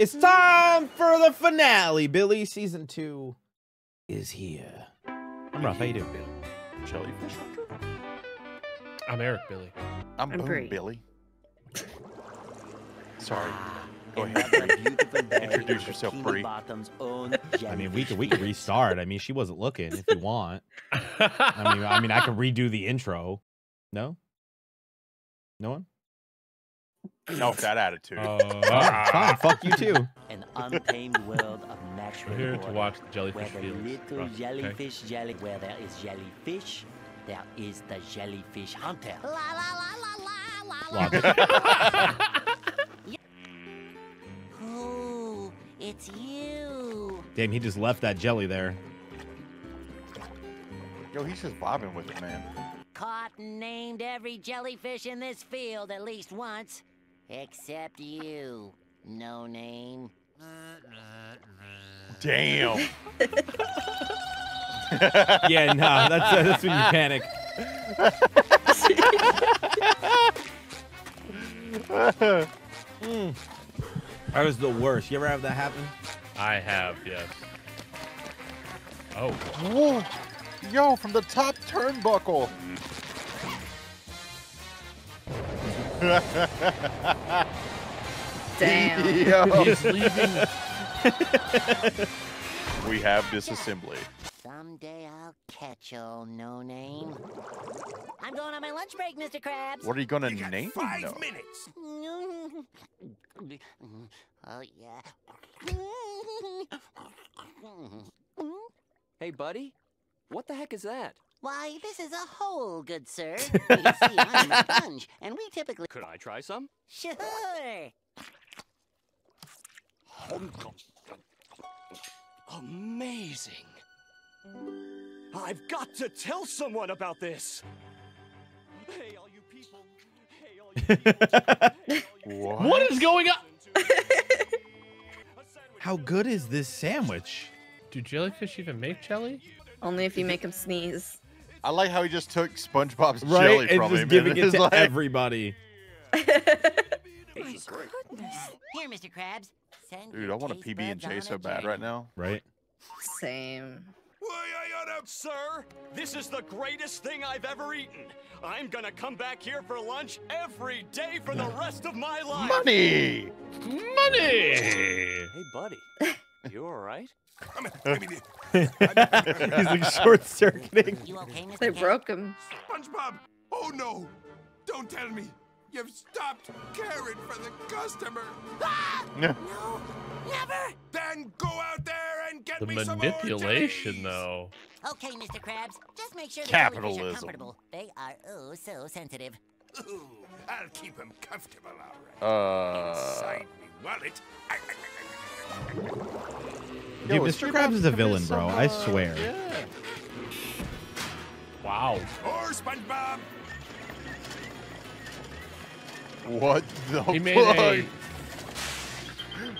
It's time for the finale, Billy. Season two is here. I'm Ruff. How you doing, Billy? Jellyfish hunter? I'm Eric Billy. I'm, I'm Boom Bree. Billy. Sorry. Go Another ahead. beautiful Introduce yourself, Bikini Bree. I mean, we jellyfish could we could restart. I mean, she wasn't looking. If you want, I mean, I mean, I could redo the intro. No, no one. No, with that attitude. Fine, Uh, fuck you too. An untamed world of natural We're here to watch the where jellyfish the fields. little Ruff, okay? jellyfish jelly where there is jellyfish, there is the jellyfish hunter. La la la la la la Logic. Ooh, it's you. Damn, he just left that jelly there. Yo, he's just bobbing with it, man. Caught and named every jellyfish in this field at least once. Except you. No name. Damn. Yeah, nah, that's uh, that's when you panic. Mm. That was the worst. You ever have that happen? I have, yes. Oh, Whoa. Yo, from the top turnbuckle. Damn. Yo. he's leaving. we have disassembly. Someday I'll catch old no name. I'm going on my lunch break, Mr. Krabs. What are you gonna name Five him? though? minutes. oh yeah. Hey, buddy. What the heck is that? Why, this is a hole, good sir. You see, I'm a sponge, and we typically. Could I try some? Sure. Amazing. I've got to tell someone about this. Hey, all you people. Hey, all you people. What? What is going on? How good is this sandwich? Do jellyfish even make jelly? Only if you make them sneeze. I like how he just took SpongeBob's Right, jelly and from just him. giving and it is to like, everybody. My goodness! Here, Mr. Krabs. Send Dude, I want a PB and J so bad right now. Right? Same. Why I oughta Sir, this is the greatest thing I've ever eaten. I'm gonna come back here for lunch every day for the rest of my life. Money. Money! Hey, buddy. You all right? Come here, give me He's like short circuiting. You okay, Mr. They broke him. SpongeBob. Oh no! Don't tell me. You've stopped caring for the customer. Ah! Yeah. No, never. Then go out there and get The me some more manipulation, though. Okay, Mr. Krabs. Just make sure the jellyfish Capitalism. are comfortable. They are oh so sensitive. Ooh, I'll keep him comfortable, all right. Uh. Inside me wallet. Dude, Yo, is Mr. Krabs is a villain, bro. some, I uh, swear. Yeah. Wow. Or SpongeBob. What the He made fuck? a,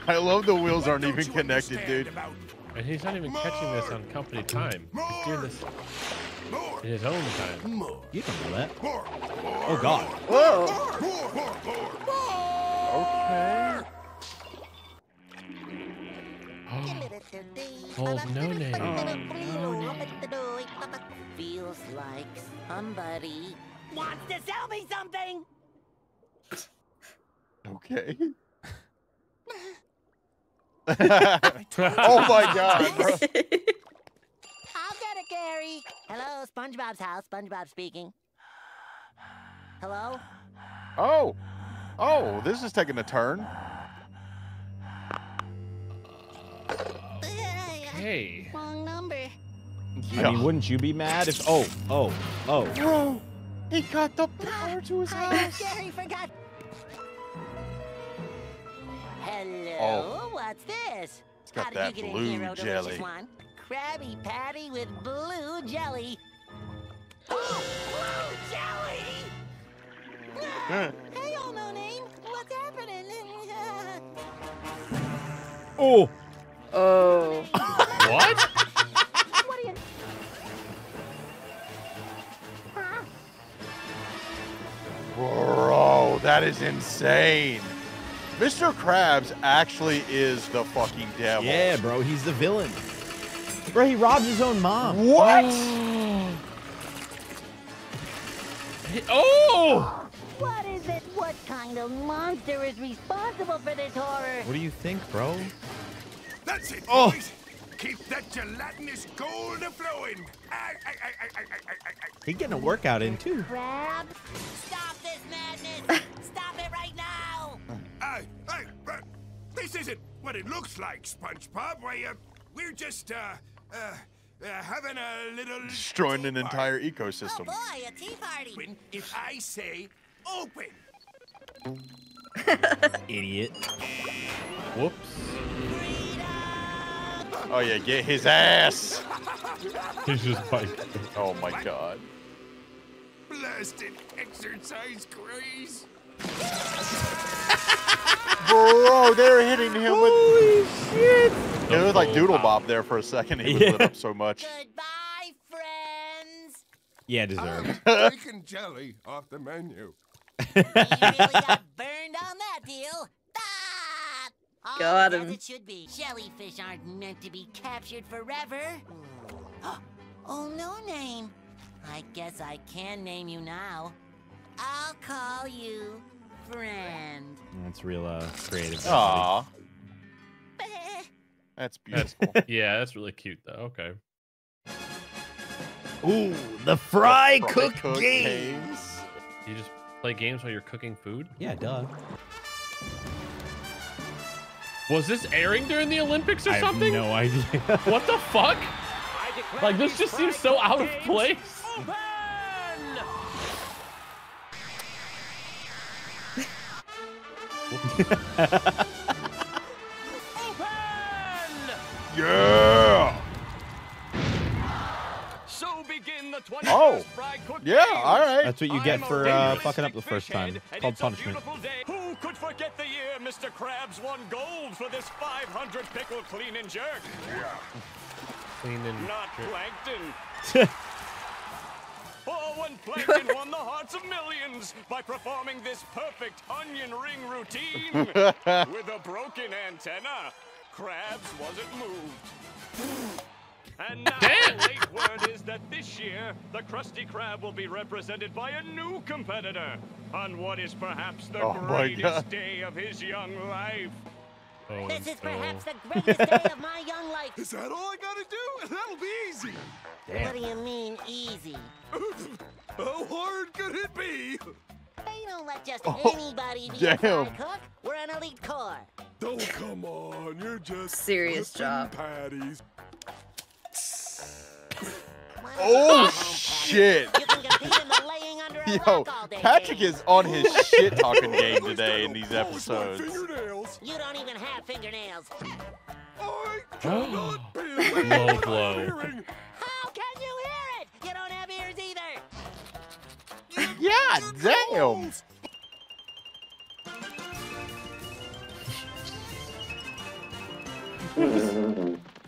I love the wheels aren't even connected, dude. about and he's not even catching this on company time. He's doing this More, in his own time. more, You don't know that. more, more. Oh God. Whoa. More, more, more, more. Okay. Oh, Old no name. Feels like somebody wants to sell me something. Okay. oh my god. bro. I'll get it, Gary. Hello, SpongeBob's house. SpongeBob speaking. Hello? Oh. Oh, this is taking a turn. Hey. Wrong number. I mean, wouldn't you be mad if? Oh, oh, oh. Bro, he got the power ah, to his Hi, house. Gary forgot. Hello, Oh. what's this? It's got How did that you get blue in here, jelly. one? Krabby Patty with blue jelly. Oh, blue jelly! Huh. hey, old no name. What's happening? Oh. Oh. What? what are you? Bro, that is insane. Mr. Krabs actually is the fucking devil. Yeah, bro, he's the villain. Bro, he robbed his own mom. What? Oh! What is it? What kind of monster is responsible for this horror? What do you think, bro? That's it, Oh. boys. Keep that gelatinous gold a flowing. Aye. He getting a workout in too. Crab? Stop this madness! Stop it right now! Hey, aye, uh, this isn't what it looks like, SpongeBob. Why, uh, we're just, uh, uh, uh, having a little... Destroying tea an party. entire Oh ecosystem. boy, a tea party! Open If I say open. Idiot. Whoops. Oh yeah, get his ass. He's just like, Oh my god. Blasted exercise craze. Bro, they're hitting him with. Holy shit! It was like Doodle Bob there for a second. He was lit up so much. Goodbye, friends! Yeah, deserved. Steak and jelly off the menu. You really got burned on that deal. All Got as him. it should be. Jellyfish aren't meant to be captured forever. oh, no name. I guess I can name you now. I'll call you friend. That's real uh, creative. Aw, Bah. that's That's- beautiful. yeah, that's really cute though. Okay. Ooh, the fry Fry cook, cook game. games. You just play games while you're cooking food? Yeah, duh. Was this airing during the Olympics or I have something? no idea. What the fuck? Like this just seems so out of place. Open! Open! Yeah. So begin the 21st Oh. Fry Cook Yeah, all right. That's what you I'm get for uh, fucking up the first time. head, Called it's a punishment. Beautiful day. Who could forget the year Mr. Krabs won gold for this 500 pickle clean and jerk? Clean and Not jerk. Plankton. Oh, when Plankton won the hearts of millions by performing this perfect onion ring routine with a broken antenna, Krabs wasn't moved. And now the late word is that this year, the Krusty Krab will be represented by a new competitor on what is perhaps the Oh greatest day of his young life. Oh, This is no. perhaps the greatest day of my young life. Is that all I gotta do? That'll be easy. What do you mean, easy? How hard could it be? They don't let just Oh, anybody be a damn. fry cook. We're an elite corps. Oh, come on. You're just Serious job. patties. Oh, under shit! Yo, rock all day Patrick is on his shit talking game today in these polish my episodes. You don't even have fingernails. I cannot oh. be Low blow. How can you hear it? You don't have ears either. Yeah, damn.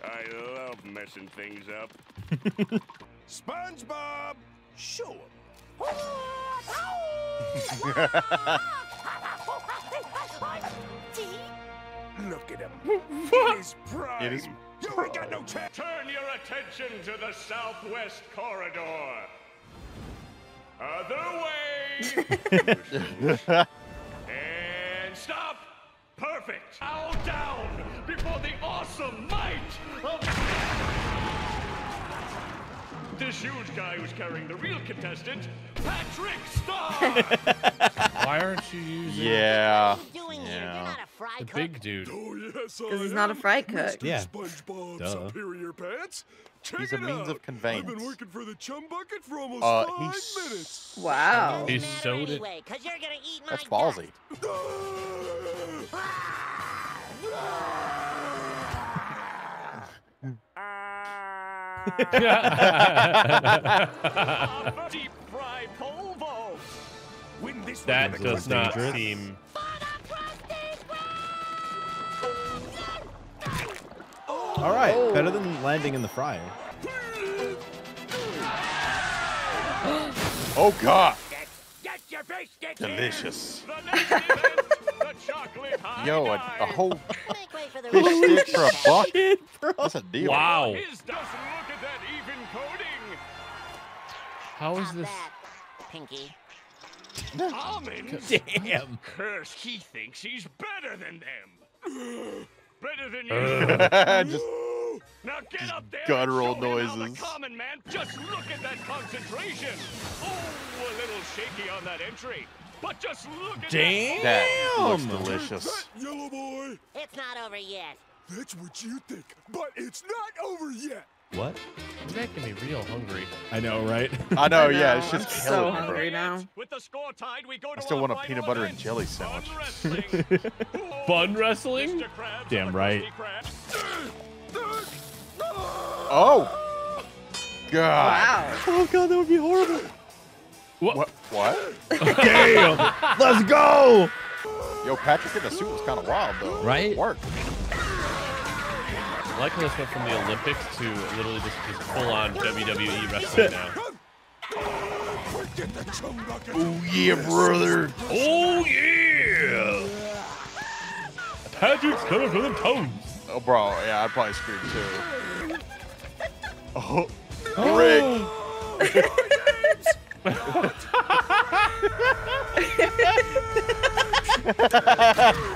I love messing things up. SpongeBob, show him. Look at him. In his prime. In his You ain't got no chance. Turn your attention to the southwest corridor. Other way. and stop. Perfect. Bow down before the awesome might of this huge guy who's carrying the real contestant, Patrick Star. Why aren't you using Yeah. What are you doing here? You're yeah. not a fry the cook. big dude? Oh, yes, I 'Cause he's not a fry cook. Mr. Yeah. SpongeBob Duh. Superior Pants. Check He's a means out. of conveyance. I've been working for the chum bucket for almost Uh, five he's- minutes. Wow. Doesn't He matter sewed it. anyway, cause you're gonna eat my That's guts. ballsy. that with does not dangerous. seem. All right, better than landing in the fryer. Oh god. Get your face, get Delicious. The next event, the chocolate high Yo, a, a whole Make way for the fish stick for a buck? That's a deal. Wow. How is this? that, Pinky. Almonds. Damn. Curse, he thinks he's better than them. better than Uh. you. Just now get up there. guttural show him how noises. The common man. Just look at that concentration. Oh, a little shaky on that entry. But just look at Damn. that. that looks delicious. Yellow boy, It's not over yet. that's what you think, but it's not over yet. What? You're making me real hungry. I know, right? I know, I yeah, know, it's I'm just so killing me, bro. hungry now. With the score tied, we go to I still our want a final peanut butter and event. jelly Bun sandwich. wrestling. Bun wrestling? Mr. Krabs Damn of the right. Krusty Krab. Oh! God. Wow. Oh god, that would be horrible. What? What? what? Damn. Let's go. Yo, Patrick in the suit was kind of wild, though. Right? Work. I like how this went from the Olympics to literally just, just full-on WWE wrestling now. Get the chum bucket. Oh, yeah, brother. Oh yeah! Patrick's coming for the toes. Oh, bro, yeah, I'd probably scream too. Oh, oh. Rick. Oh.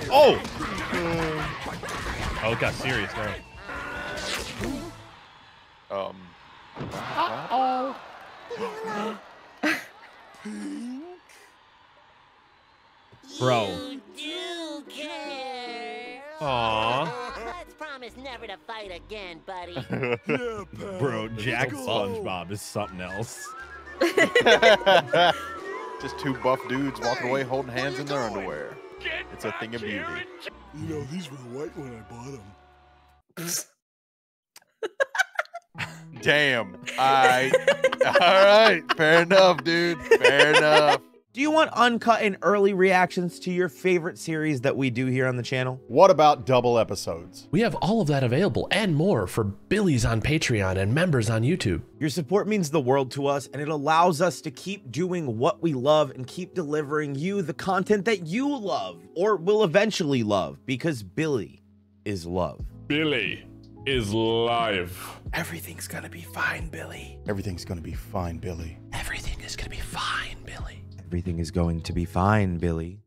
Oh. oh, it got serious now. Again, buddy. Yeah. Bro, Jack SpongeBob is something else. Just two buff dudes walking away holding hands in their underwear. Get It's a thing of beauty. You know, these were white when I bought them. Damn. All right. All right. Fair enough, dude. Fair enough. Do you want uncut and early reactions to your favorite series that we do here on the channel? What about double episodes? We have all of that available and more for Billies on Patreon and members on YouTube. Your support means the world to us, and it allows us to keep doing what we love and keep delivering you the content that you love or will eventually love because Billy is love. Billy is live. Everything's gonna be fine, Billy. Everything's gonna be fine, Billy. Everything is gonna be fine, Billy. Everything is going to be fine, Billy.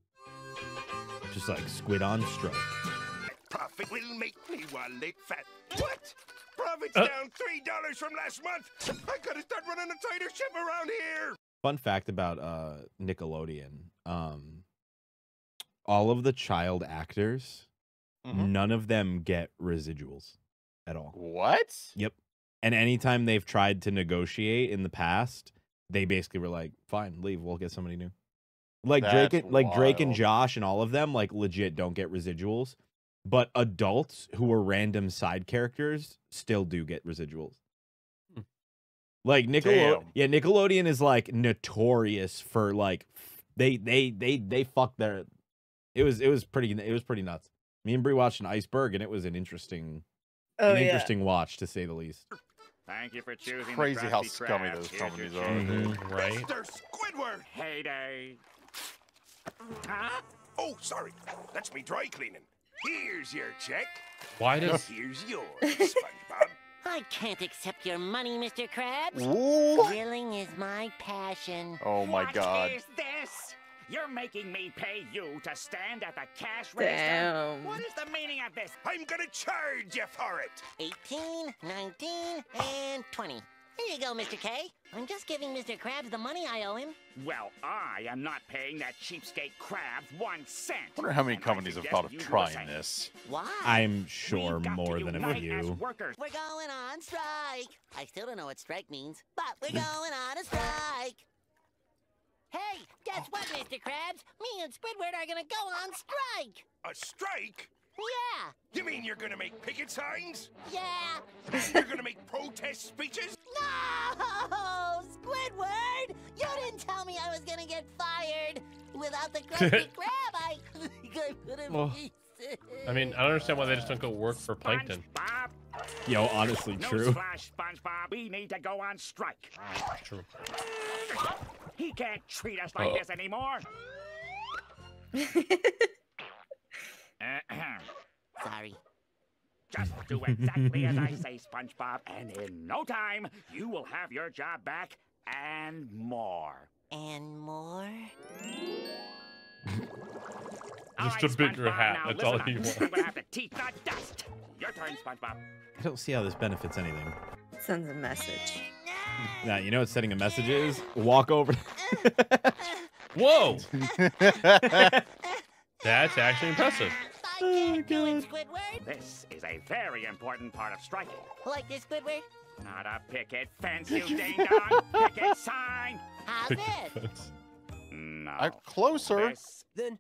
Just like squid on stroke. Profit will make me wallet fat. What? Profit's Uh. down three dollars from last month. I gotta start running a tighter ship around here. Fun fact about uh Nickelodeon. Um all of the child actors, Mhm. none of them get residuals at all. What? Yep. And anytime they've tried to negotiate in the past, they basically were like, "Fine, leave. We'll get somebody new." Like Drake, That's and, like Drake and. Josh and all of them, like legit don't get residuals. But adults who are random side characters still do get residuals. Hmm. Like Nickelodeon, Damn. yeah, Nickelodeon is like notorious for like they they they they fuck their. It was it was pretty it was pretty nuts. Me and Bree watched an iceberg, and it was an interesting Oh an yeah. interesting watch to say the least. Thank you for choosing Crazy the how scummy Krab. those Here's companies are, dude. Mhm. Right? Mr. Squidward. Heyday. Huh? Oh, sorry. That's me dry cleaning. Here's your check. Why does Here's yours, SpongeBob. I can't accept your money, Mr. Krabs. Ooh. Grilling is my passion. Oh my What god. is this? You're making me pay you to stand at the cash register? Damn. What is the meaning of this? I'm gonna charge you for it. 18, 19, and 20. Here you go, Mr. K. I'm just giving Mr. Krabs the money I owe him. Well, I am not paying that cheapskate crab one cent. wonder how many And companies have thought of you do the trying this. Why? I'm sure more than a few. workers. We're going on strike. I still don't know what strike means, but we're going on a strike. Hey, guess what, oh. Mr. Krabs? Me and Squidward are gonna go on strike. A strike? Yeah, You mean you're gonna make picket signs? yeah. And you're gonna make protest speeches? No, Squidward! You didn't tell me I was gonna get fired. Without the Krusty Krab, I, I put him Well. I mean, I don't understand why they just don't go work for Plankton. SpongeBob, Yo, honestly, no true. splash, SpongeBob. We need to go on strike. True. He can't treat us like Uh-oh. this anymore. Sorry. Just do exactly as I say, SpongeBob, and in no time, you will have your job back and more. And more? All Just a bigger SpongeBob, hat, that's all he wants. I'm gonna have to teach the dust. Your turn, SpongeBob. I don't see how this benefits anything. Sends a message. Now, you know what setting a message is? Walk over. Whoa! That's actually impressive. I can't do it, Squidward. This is a very important part of striking. Like this, Squidward? Not a picket fence, you ding-dong. picket sign. How's it? No. I'm closer. This Then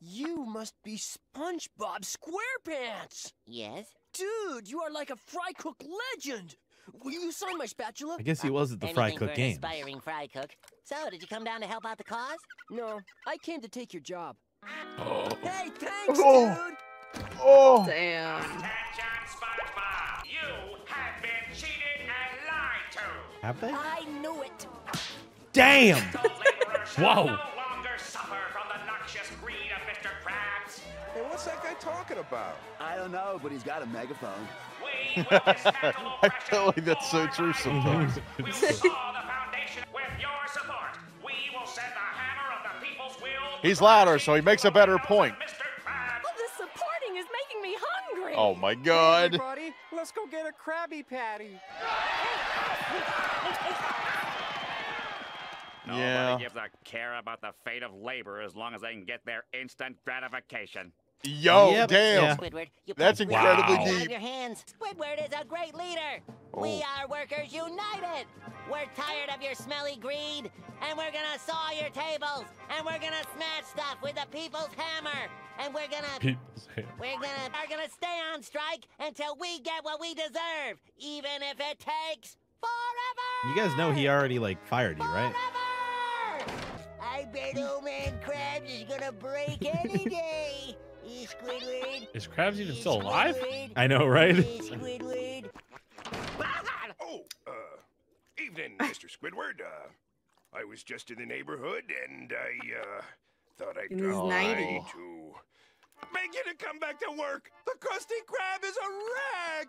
you must be SpongeBob SquarePants. Yes? Dude, you are like a fry cook legend. Will you sign my spatula? I guess he was at the Fry Cook game. Aspiring fry cook. So, did you come down to help out the cause? No, I came to take your job. Oh. Hey, thanks, Oh. dude. Oh. Damn. Attention, SpongeBob. You have been cheated and lied to. Have they? I knew it. Damn! Those laborers shall Whoa. Talking about? I don't know, but he's got a megaphone. We will dismantle I feel like that's so true sometimes. We'll saw the foundation with your support. We will send the hammer of the people's will. He's louder, so he makes a better point. Mr. Krabs. Oh, this supporting is making me hungry. Oh my god. Everybody, let's go get a Krabby Patty. Nobody Yeah. gives a care about the fate of labor as long as they can get their instant gratification. Yo, Yep, damn. yeah. Squidward, you That's put incredibly Squidward out of deep. your hands. Squidward is a great leader. We Oh. are workers united. We're tired of your smelly greed, and we're gonna saw your tables, and we're gonna smash stuff with the people's hammer, and we're gonna People's hair. we're gonna are gonna stay on strike until we get what we deserve, even if it takes forever. You guys know he already like fired you, right? Forever! I bet old man Krabs is gonna break any day. Squidward. Is Krabs even still alive? I know, right? Squidward. Oh, uh, evening, Mr. Squidward. Uh, I was just in the neighborhood and I, uh, thought I'd In his drop by 90. to beg you to come back to work. The Krusty Krab is a wreck.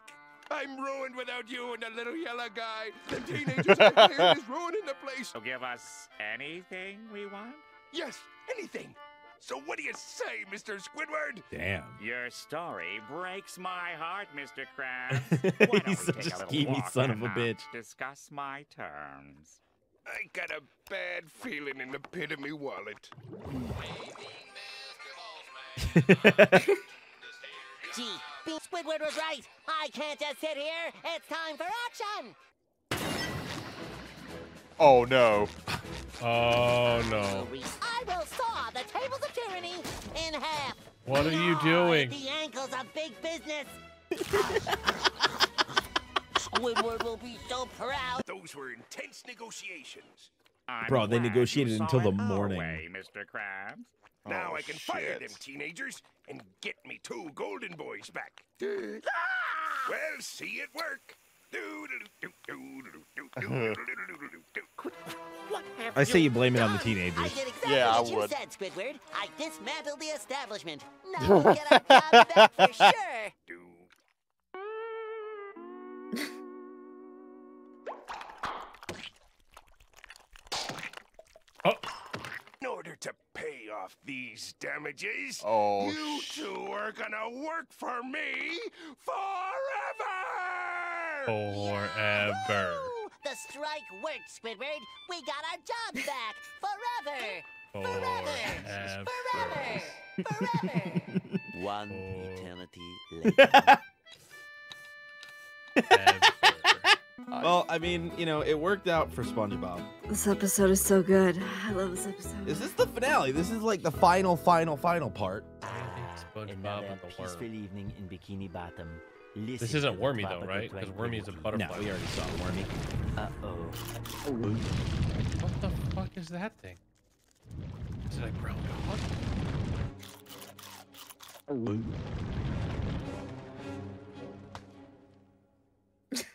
I'm ruined without you and the little yellow guy. The teenagers I hired ruining the place. So give us anything we want? Yes, anything. So what do you say, Mr. Squidward? Damn. Your story breaks my heart, Mr. Krabs. He's such a little skeevy son of a uh, bitch. Discuss my terms. I got a bad feeling in the pit of me wallet. Gee, Bean Squidward was right. I can't just sit here. It's time for action. Oh no. Oh no. I will saw the tables of tyranny in half. What are you doing? The ankles of big business. Squidward will be so proud. Those were intense negotiations. I'm Bro, they negotiated until the it our morning. way, Mr. Krabs. Now Oh, I can fire them teenagers and get me two golden boys back. Ah! well, see it work. What have I say you you blame it on the done? teenagers. I did exactly Yeah, I what you would. said, Squidward. I dismantled the establishment. Now we'll get our jobs back for sure. Oh. In order to pay off these damages, Oh, you two are gonna work for me forever! Forever. Ooh, the strike worked, Squidward. We got our jobs back forever. Forever. Forever. Forever. Forever. One Oh. eternity later. Well, I mean, you know, it worked out for SpongeBob. This episode is so good. I love this episode. Is this the finale? This is like the final, final, final part. Ah, SpongeBob Another and the peaceful evening in Bikini Bottom. This isn't Wormy though, right? Because Wormy is a Tranquility. No, butterfly. we already saw Wormy. Uh-oh. What the fuck is that thing? Is it a brown dog?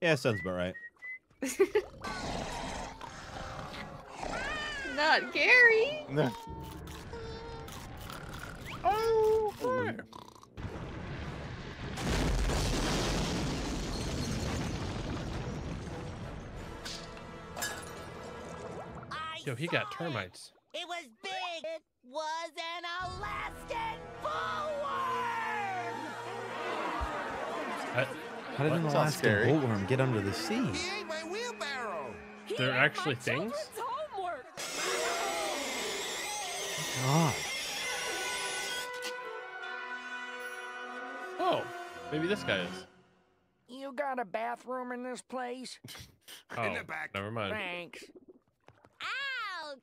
Yeah, sounds about right. Not Gary. Yo, he got termites. It was big. It was an Alaskan bullworm. I, How did an Alaskan scary. bullworm get under the sea? He ate my wheelbarrow. they're actually things. Homework. God. Oh, maybe this guy is. You got a bathroom in this place? Oh, the back. never mind. Thanks.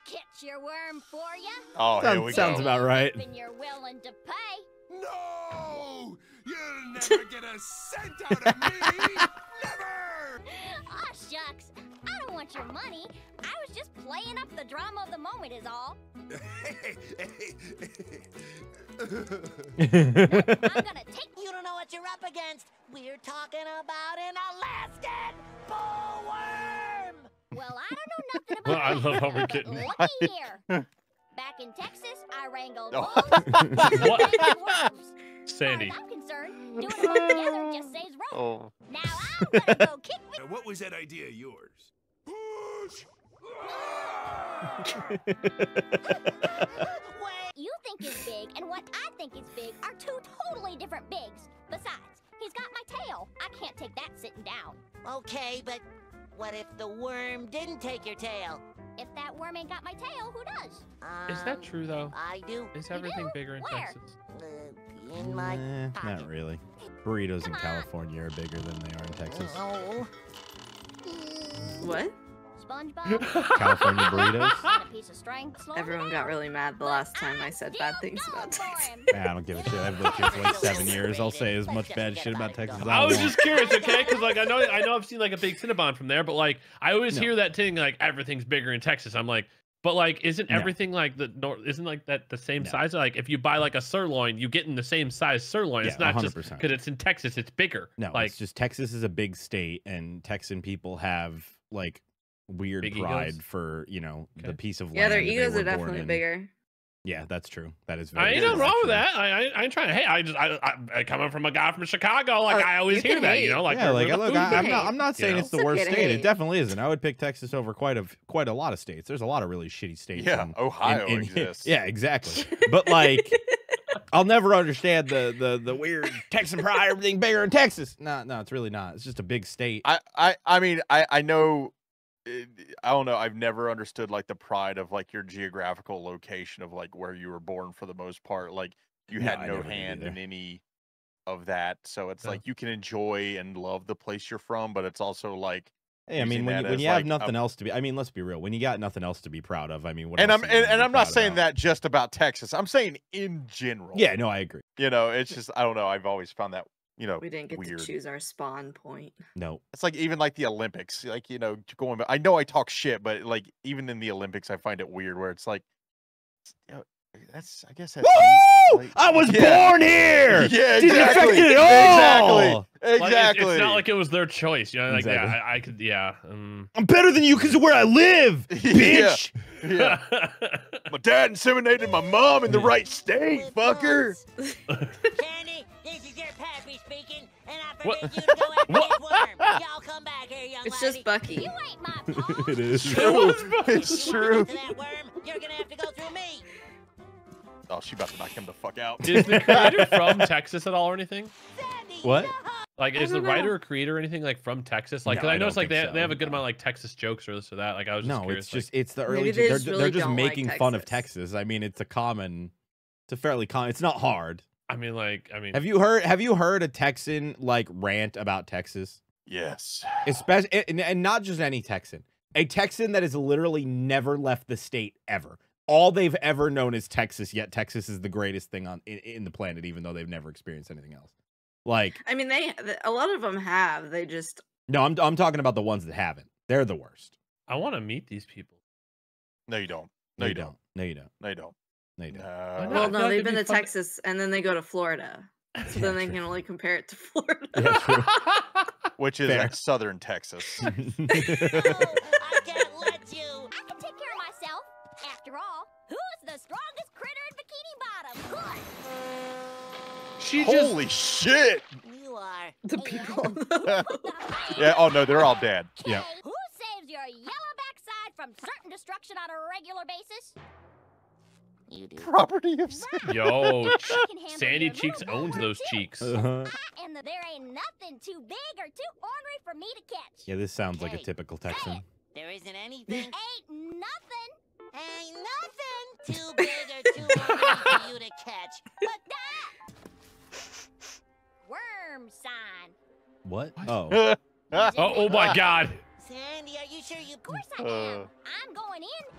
I'll catch your worm for you. Oh, here Sounds, we sounds go. about right. When you're willing to pay. No! You'll never get a cent out of me! never! Aw, shucks. I don't want your money. I was just playing up the drama of the moment, is all. I'm gonna take You don't know what you're up against. We're talking about an Alaskan bullworm. Well, I don't know nothing Well, I love how we're getting- looky here. Back in Texas, I wrangled Oh. wolves and What? worms. Sandy. As far as I'm concerned, doing them all together just saves rope. Oh. Now I'm gonna go kick Now, what was that idea of yours? Push! You think is big and what I think is big are two totally different bigs. Besides, he's got my tail. I can't take that sitting down. Okay, but what if the worm didn't take your tail? If that worm ain't got my tail, who does? Is that Um, true though? I do. Is everything bigger in Where? Texas? Uh, in my Eh, pocket. not really. Burritos in Come on. California are bigger than they are in Texas. Oh. What? SpongeBob? California burritos? a piece of string. Everyone got really mad the last time I said bad things about Texas. Man, I don't give a shit. I've lived here for like seven years. I'll say as much bad shit about Texas as I, I was just curious, okay? Because like I know I know I've seen like a big Cinnabon from there, but like I always No. hear that thing like everything's bigger in Texas. I'm like, but like isn't No. everything like the nor- isn't like that the same No. size? Like if you buy like a sirloin, you get in the same size sirloin. it's Yeah, not just 100%. because it's in Texas, it's bigger. No, like it's just Texas is a big state, and Texan people have like weird Big pride egos? for you know the piece of Yeah, their land that they egos were are definitely bigger. Yeah, that's true. That is I very ain't true, nothing wrong with that. I, I, I ain't trying to hate. I just, I, I, I coming from a guy from Chicago, like Oh, I always hear can that, you know, like yeah, like look, I, I'm not. I'm not you saying know? it's the It's okay worst to state. It definitely isn't. I would pick Texas over quite a quite a lot of states. There's a lot of really shitty states. Yeah, in- Ohio in- in- exists. Yeah, exactly. But like, I'll never understand the the the weird Texan pride. Everything bigger in Texas. No, no, it's really not. It's just a big state. I, I, I mean, I, I know. Eh, it- I don't know. I've never understood like the pride of like your geographical location of like where you were born for the most part. Like you No, had no hand in any of that. So it's No. like you can enjoy and love the place you're from, but it's also like Hey, I mean, when you, when you have like, a- nothing else to be, I mean, let's be real. When you got nothing else to be proud of, I mean, what and I'm and, and I'm not saying about? that just about Texas. I'm saying in general. Yeah, no, I agree. You know, it's just I don't know. I've always found that you know We didn't get weird. to choose our spawn point. No, It's like even like the Olympics, like you know, to going. back- I know I talk shit, but like even in the Olympics, I find it weird where it's like, you know, that's I guess that's Woo! like- I was Yeah. born here. Yeah, Didn't affect exactly. it at all. Exactly. Like, it's- Exactly. It's, not like it was their choice, you know. Like Exactly. yeah, I, I could, yeah. Um, I'm better than you because of where I live, bitch. yeah. My dad inseminated my mom in the right state, With fucker. And I What? you to go after this worm. Y'all come back here, young It's lady. just Bucky. You ain't my paw. it is. True. It's you true. that worm, you're gonna have to go through me. Oh, she about to knock him the fuck out. is the creator from Texas at all or anything? Sandy, What? no. Like, is the don't know. writer or creator or anything like from Texas? Like, 'cause No, I I know it's like they, think they have a good amount of like Texas jokes or this or that. Like, I was just No, curious. it's like- just it's the early. Maybe ge- they they're just they're just don't like making fun of Texas. Texas. I mean, it's a common. It's a fairly common. It's not hard. I mean, like, I mean, Have you heard? Have you heard a Texan like rant about Texas? Yes. Especially and, and not just any Texan. A Texan that has literally never left the state ever. All they've ever known is Texas. Yet Texas is the greatest thing on in, in the planet, even though they've never experienced anything else. Like I mean, they a lot of them have. They just no, I'm I'm talking about the ones that haven't. They're the worst. I want to meet these people. No, you don't. No, you don't. No, you don't. No, you don't. No, you don't. No. not? I well, feel no, they've been be to fun Texas and then they go to Florida, so Yeah, then they true. can only compare it to Florida. Yeah. Which is Fair. like southern Texas. No, I can't let you. I can take care of myself. After all, who's the strongest critter in Bikini Bottom? Good. She just Holy shit! You are. the people. Yeah. Oh no, they're all dead. Yeah. Who saves your yellow backside from certain destruction on a regular basis? You do. Property of Yo, I Ch- can handle Sandy Cheeks owns worm those too. cheeks. Uh-huh. And the, there ain't nothing too big or too ornery for me to catch. Yeah, this sounds like a typical Texan. There isn't anything. Ain't nothing. Ain't nothing too big or too hard for you to catch. But that worm sign. What? Oh. Oh, oh my God. Sandy, are you sure you? Of course I Uh. am. I'm going in, and I ain't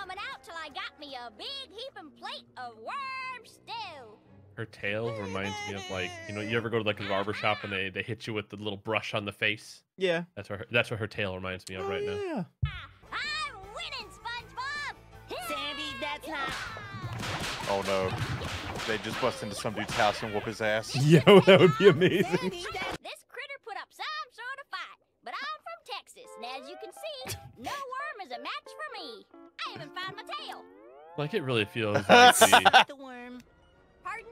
coming out till I got me a big heaping plate of worm stew. Her tail reminds me of like you know you ever go to like a barber shop and they they hit you with the little brush on the face. Yeah. That's what her, that's what her tail reminds me of oh, right now. Yeah. I'm winning, SpongeBob. Sandy, that's not. Oh no. They just bust into some dude's house and whoop his ass. Yo, that would be amazing. Sandy, that. This critter put up some sort of fight, but I'm from Texas, and as you can see, no worm is a match for me. I even found my tail. Like it really feels like the Not the worm. Pardon?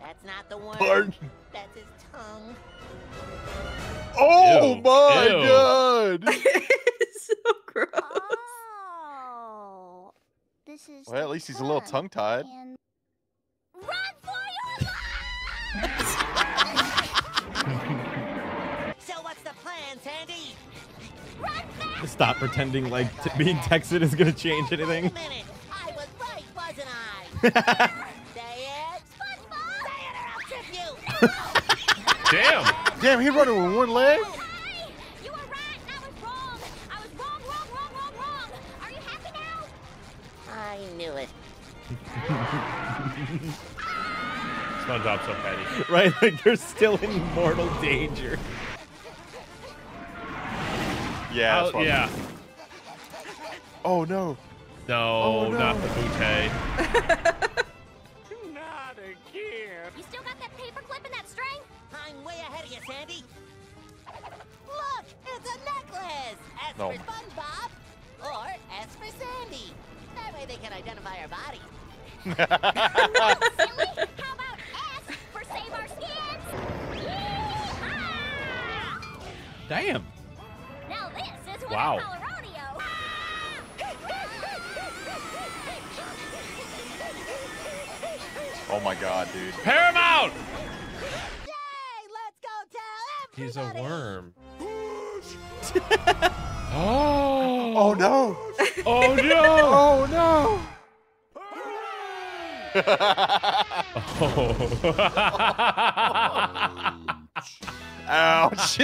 That's not the worm. Pardon? That's his tongue. Oh Ew. my Ew. god! it's so gross. Oh, this is. Well, at least he's a little tongue tied. And run for your life! Stop pretending like t- being texted is gonna change anything. I was right, wasn't I? Say it. SpongeBob! Say it or I'll trip you. damn. Damn, he running with one leg? Hi! You were right, and I was wrong. I was wrong, wrong, wrong, wrong, wrong. Are you happy now? I knew it. SpongeBob's so petty. right? Like they're still in mortal danger. Yeah. That's what- yeah. Oh no. No, Oh, no. not the bootay. Not again. You still got that paper clip and that string? I'm way ahead of you, Sandy. Look, it's a necklace. S No. for SpongeBob, or S for Sandy. That way they can identify our body. Ouch.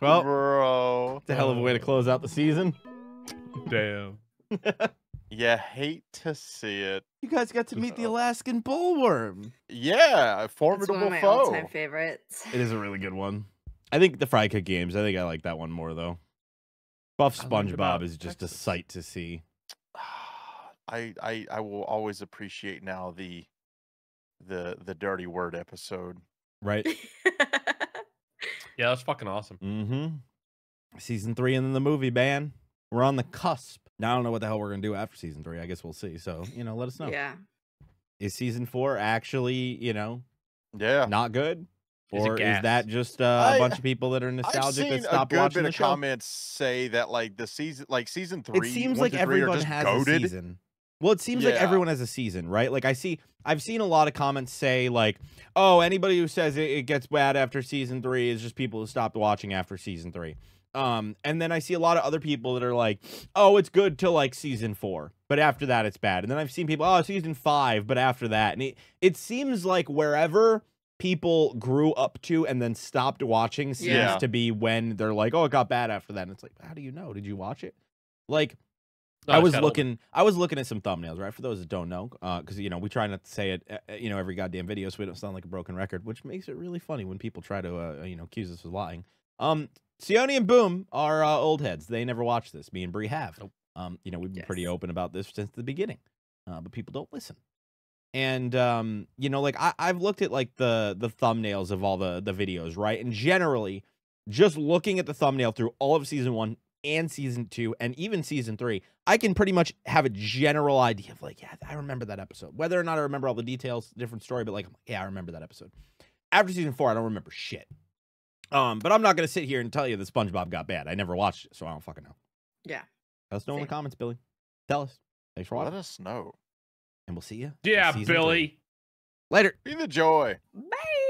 Well- bro. It's a hell of a way to close out the season. Damn. You hate to see it. You guys got to meet the Alaskan bullworm. Yeah, a It's formidable one of my foe. all-time favorites. It is a really good one. I think the Fry Cook games. I think I like that one more though. Buff SpongeBob is just Texas. a sight to see. I, I I will always appreciate now the the the dirty word episode. Right? Yeah, that's fucking awesome. mm-hmm. Season three and then the movie ban. We're on the cusp. Now I don't know what the hell we're gonna do after season three. I guess we'll see. So you know, let us know. Yeah. Is season four actually you know Yeah. not good, or is gas? that just uh, a I- bunch of people that are nostalgic I've nostalgic seen that a stopped good watching bit the of show? comments say that like the season, like season three. it seems like through everyone has goated. a season. Well, it seems like everyone has a season, right? Like I see, I've seen a lot of comments say like, "Oh, anybody who says it, it gets bad after season three is just people who stopped watching after season three. Um, and then I see a lot of other people that are like, "Oh, it's good till like season four, but after that it's bad." And then I've seen people, "Oh, season five, but after that," and it it seems like wherever people grew up to and then stopped watching seems Yeah. to be when they're like, "Oh, it got bad after that." And it's like, how do you know? Did you watch it? Like No, I was got older. looking. I was looking at some thumbnails, right? For those that don't know, because you know we try not to say it, uh, you know, every goddamn video, so we don't sound like a broken record, which makes it really funny when people try to, uh, you know, accuse us of lying. Um, Sione and Boom are uh, old heads. They never watched this. Me and Bree have. Nope. Um, you know, we've been pretty open about this since the beginning, uh, but people don't listen. And um, you know, like I, I've looked at like the the thumbnails of all the the videos, right? And generally, just looking at the thumbnail through all of season one and season two and even season three, I can pretty much have a general idea of like, yeah, I remember that episode. Whether or not I remember all the details, different story, but like, yeah, I remember that episode. After season four, I don't remember shit. Um, but I'm not gonna sit here and tell you that SpongeBob got bad. I never watched it, so I don't fucking know. Yeah. Let us know in the comments, Billy. Tell us. Thanks for watching. Let us know. and we'll see you. Yeah, Billy. Later. Be the joy. Bye.